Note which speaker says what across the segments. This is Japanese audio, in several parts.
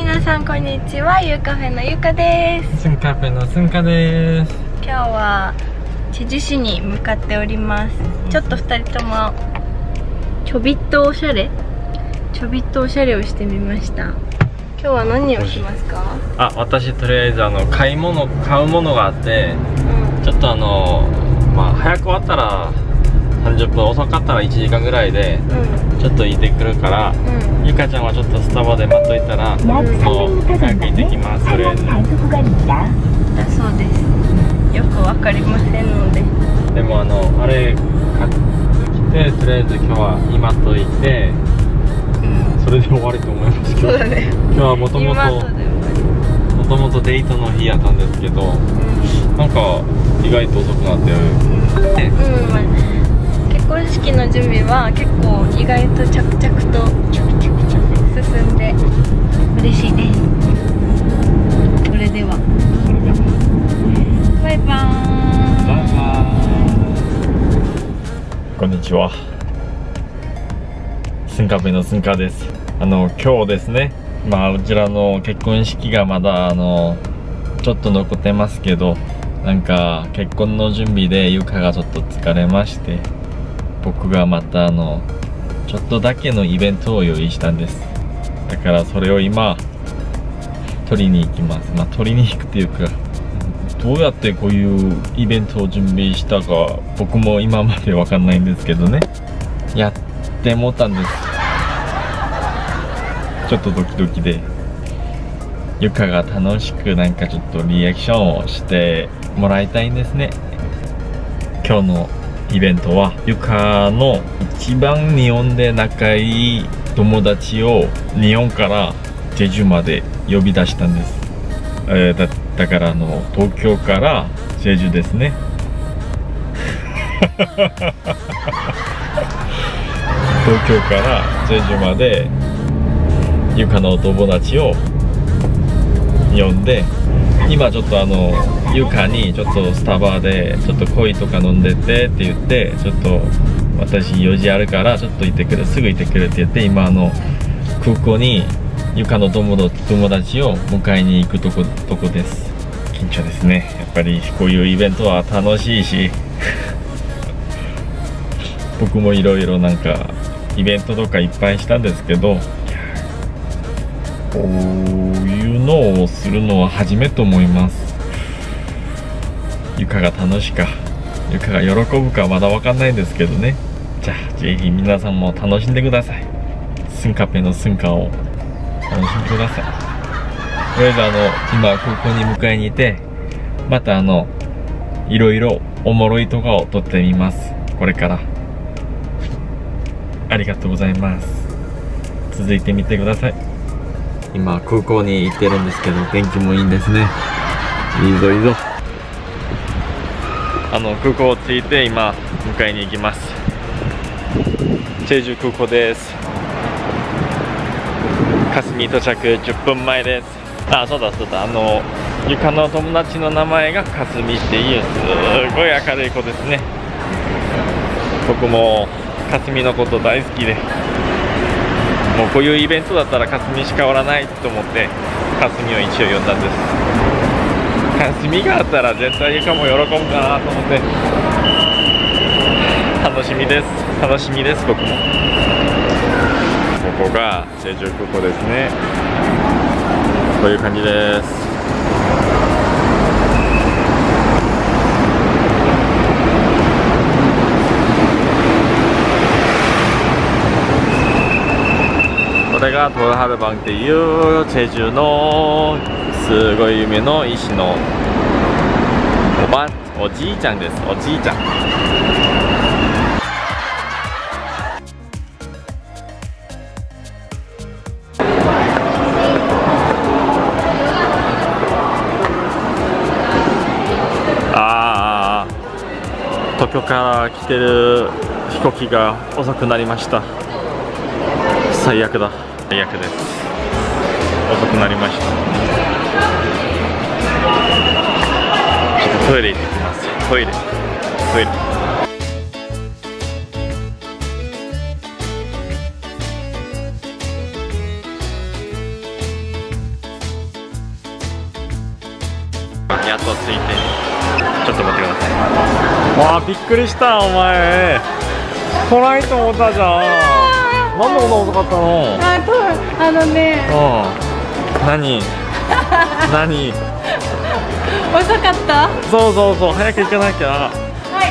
Speaker 1: 皆さんこんにちはゆうカフェのゆうかです。
Speaker 2: スンカフェのスンカです。
Speaker 1: 今日はチェジュ市に向かっております。ちょっと2人ともちょびっとおしゃれ？ちょびっとおしゃれをしてみました。今日は何をしますか？
Speaker 2: あ私とりあえずあの買い物買うものがあって
Speaker 1: うん。
Speaker 2: ちょっとあのまあ早く終わったら30分遅かったら1時間ぐらいでちょっと行ってくるから
Speaker 1: うん。
Speaker 2: ゆかちゃんはちょっとスタバで待っといたらもう早く行ってきますとりあえず
Speaker 1: だそうです。よくわかりませんので。
Speaker 2: でもあのあれ買ってとりあえず今日は今といて
Speaker 1: うん。
Speaker 2: それで終わりと思いますけど。
Speaker 1: ね。
Speaker 2: 今日はもとも
Speaker 1: 今とも
Speaker 2: もともとデートの日やったんですけどなんか意外と遅くなって
Speaker 1: うん、まあ、結婚式の準備は結構意外と着々と進んで嬉しいですそれでは。バイバーイ。
Speaker 2: こんにちは。スンカペのスンカです。あの今日ですね。まあうちらの結婚式がまだあのちょっと残ってますけどなんか結婚の準備でゆかがちょっと疲れまして。僕がまたあのちょっとだけのイベントを用意したんです。だからそれを今取りに行きます。まあ取りに行くっていうかどうやってこういうイベントを準備したか僕も今までわかんないんですけどね。やってもったんです。ちょっとドキドキで。ゆかが楽しくなんかちょっとリアクションをしてもらいたいんですね。今日のイベントはゆかの一番日本で仲いい友達を日本からジェジュまで呼び出したんです。えーだだからあの東京からジェジュですね。東京からジェジュまでゆかのお友達を呼んで今ちょっとあのゆかにちょっとスタバでちょっとコーヒーとか飲んでてって言ってちょっと私用事あるからちょっと行ってくるすぐ行ってくるって言って今あの空港にゆかの友達友達を迎えに行くとことこです。緊張ですね。やっぱりこういうイベントは楽しいし。僕もいろいろなんかイベントとかいっぱいしたんですけどこういうのをするのは初めて思います。ゆかが楽しかゆかが喜ぶかまだわかんないんですけどね。じゃあぜひ皆さんも楽しんでください。スンカペのスンカを。楽しんでください。とりあえずあの今空港に迎えにいてまたあのいろいろおもろい動画を撮ってみます。これから。ありがとうございます。続いてみてください。今空港に行ってるんですけど天気もいいんですね。いいぞいいぞ。あの空港を着いて今迎えに行きます。チェジュ空港です。霞到着10分前です。あそうだそうだ。あの床の友達の名前がかすみっていう。すごい明るい子ですね。僕もかすみのこと大好きで。もうこういうイベントだったら霞しかおらないと思って霞を一応呼んだんです。かすみがあったら絶対ゆかも喜ぶかなと思って。楽しみです。楽しみです僕も。ここが成城空港ですね。こういう感じです。がトルハルバンっていうチェジュのすごい有名の石のおばおじいちゃんです。おじいちゃん。ああ東京から来てる飛行機が遅くなりました。最悪だ。最悪です。遅くなりました。ちょっとトイレ行ってきます。トイレ。トイレ。やっと着いて。ちょっと待ってください。わあびっくりしたお前。来ないと思ったじゃん。なんでこんな遅かったの
Speaker 1: あとあのね。
Speaker 2: うん。何？何？
Speaker 1: 遅かった？
Speaker 2: そうそうそう。早く行かなきゃ。
Speaker 1: はい。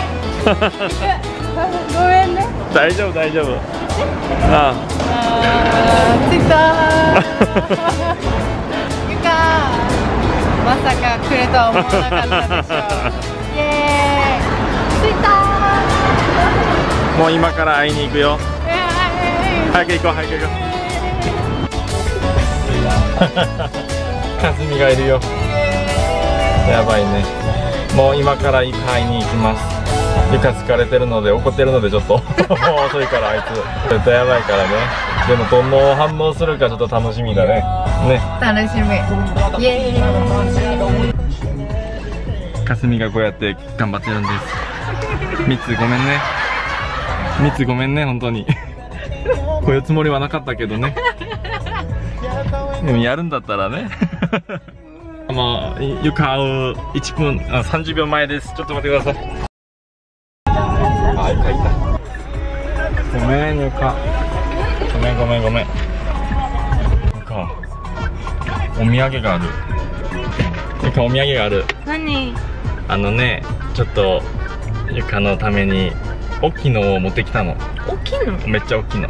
Speaker 1: ごめんね。
Speaker 2: 大丈夫大丈夫。あ
Speaker 1: あ。ー着いた。ゆかまさか来るとは思わなかったでしょイエーイ。着いた
Speaker 2: もう今から会いに行くよ早く行こう早く行こう。かすみがいるよ。やばいね。もう今から会いに行きます。ゆか疲れてるので怒ってるのでちょっと。もう遅いからあいつ。絶対やばいからね。でもどの反応するかちょっと楽しみだね。ね。
Speaker 1: 楽しみ。イエーイ。
Speaker 2: かすみがこうやって頑張ってるんです。みつごめんね。みつごめんね本当にこういうつもりはなかったけどね。でもやるんだったらね。まあ床会う1分あ30秒前です。ちょっと待ってください。あ床いたごめん床ごめんごめんごめん。床お土産がある。床お土産がある。
Speaker 1: 何？
Speaker 2: あのねちょっとゆかのために大きいのを持ってきたの。
Speaker 1: 大きいの
Speaker 2: めっちゃ大きいの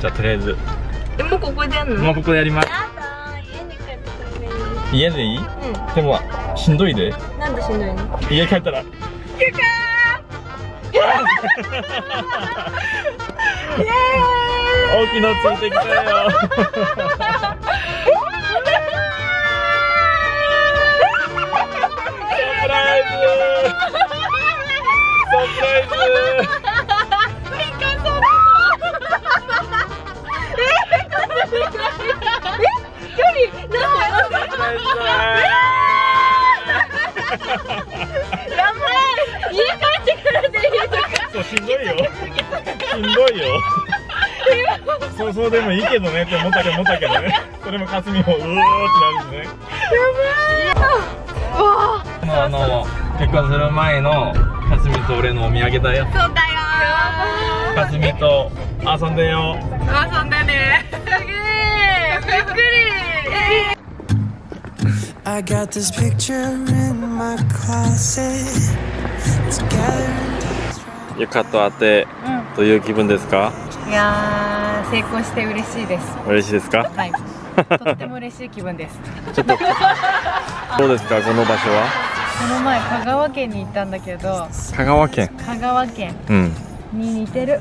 Speaker 2: じゃあとりあえず。
Speaker 1: えもうここでやんの？
Speaker 2: もうここでやります。
Speaker 1: やだ家に帰ってくるね。
Speaker 2: 家でいい？
Speaker 1: うん。
Speaker 2: でもしんどいで。
Speaker 1: なんでしんどいの？
Speaker 2: 家帰ったら。
Speaker 1: ゆかー。イ エ
Speaker 2: 大きいのついてきたよ そうそうでもいいけどねって思ったけど思ったけどね。それもかすみもうーってなるしね。
Speaker 1: わ
Speaker 2: もうあの結婚する前のかすみと俺のお土産だよ。
Speaker 1: そうだよ
Speaker 2: かすみと遊んでよ。
Speaker 1: 遊んでね。すげえびっくり。
Speaker 3: I got this picture in my closet.
Speaker 2: てどういう気分ですか？
Speaker 4: いやー成功して嬉しいです。
Speaker 2: 嬉しいですか？
Speaker 4: はい。とっても嬉しい気分です。
Speaker 2: ちょっと。どうですかこの場所は？
Speaker 4: この前香川県に行ったんだけど、
Speaker 2: 香川県？
Speaker 4: 香川県。
Speaker 2: うん。
Speaker 4: に似てる、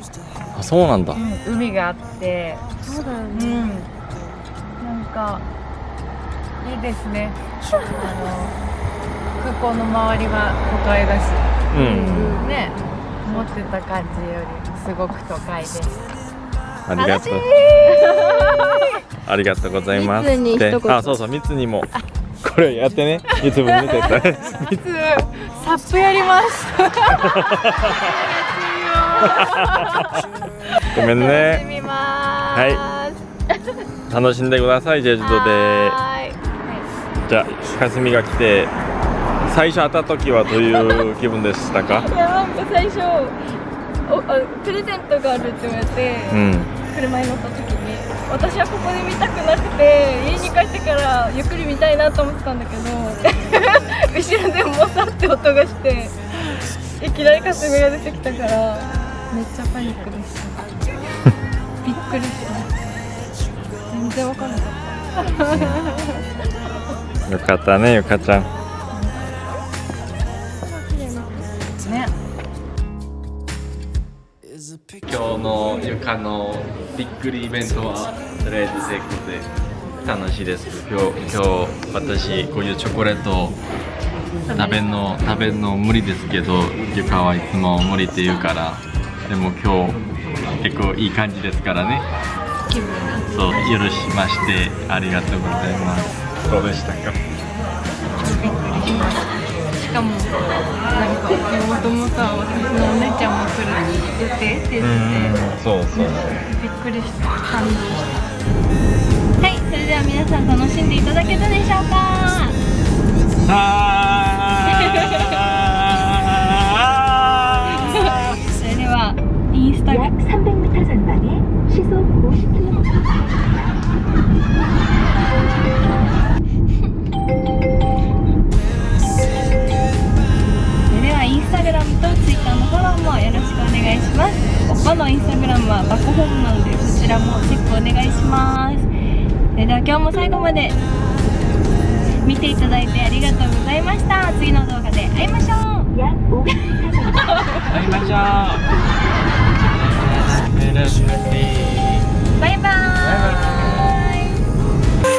Speaker 2: あそうなんだ。
Speaker 4: うん、海があって、
Speaker 1: そうだよね。
Speaker 4: うん、なんかいいですね。あの空港の周りは都会だし、
Speaker 2: うん。
Speaker 4: ね、思ってた感じよりすごく都会です。
Speaker 2: ありがとう。ありがとうございます。あそうそうみつにも。これやってね。YouTube 見てたね
Speaker 4: サップやります。
Speaker 2: ごめんね。
Speaker 4: みます。
Speaker 2: 楽しんでくださいジェジュドで。じゃあかすみが来て最初会った時はどういう気分でしたか？
Speaker 1: いやなんか最初おあプレゼントがあるって言われて、
Speaker 2: うん
Speaker 1: 車に乗った時に私はここで見たくなくて家に帰ってからゆっくり見たいなと思ってたんだけど 後ろでもさって音がしていきなりかすみが出てきたからめっちゃパニックでした。びっくりした。全然わかんなかった。
Speaker 2: よかったねゆかちゃん。
Speaker 4: ね。
Speaker 2: 今日のゆかのびっくりイベントはとりあえず成功で楽しいです。今日今日私こういうチョコレートを食べんの食べるの無理ですけどゆかはいつも無理って言うからでも今日結構いい感じですからね。そう許しましてありがとうございます。どうでしたか？
Speaker 1: しかもなんかもともとは私のお姉ちゃんも来る予定って言ってて
Speaker 2: そうそう
Speaker 1: びっくりした感動したはいそれでは皆さん楽しんでいただけたでしょうか
Speaker 2: はー
Speaker 1: それではインスタが300見ていただいてありがとうございました。次の動画で会いましょう。
Speaker 2: 会いましょう
Speaker 1: バイバーイ